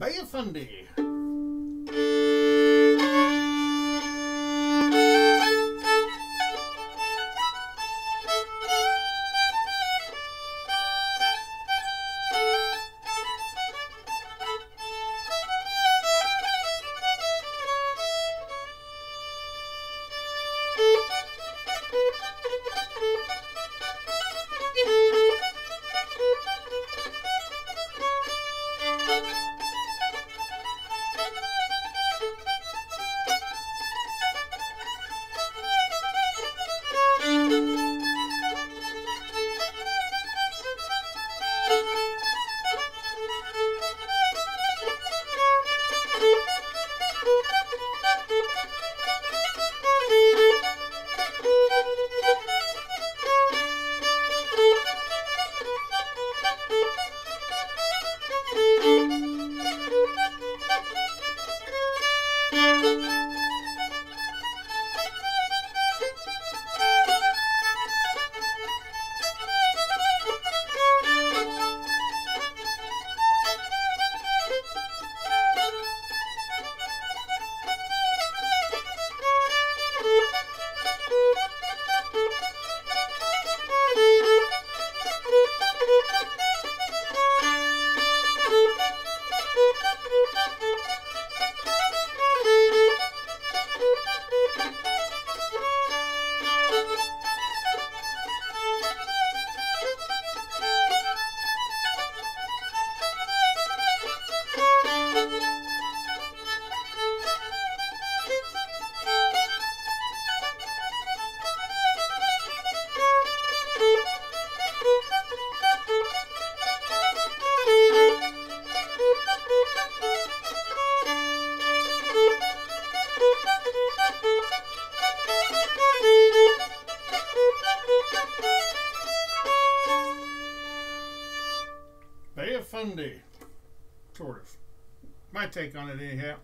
Bay of of Fundy. Sort of. My take on it, anyhow.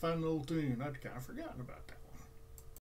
Fun little tune. I'd kind of forgotten about that.